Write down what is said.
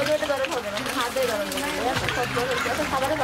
গরম হবে না হাতে গরম হবে এত গরম খাবারে